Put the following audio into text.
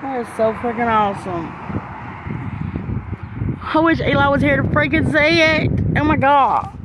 That is so freaking awesome. I wish Eli was here to freaking say it. Oh my god.